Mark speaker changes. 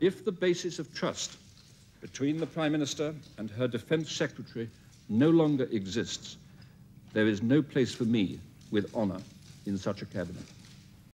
Speaker 1: If the basis of trust between the Prime Minister and her Defence Secretary no longer exists, there is no place for me with honour in such a cabinet.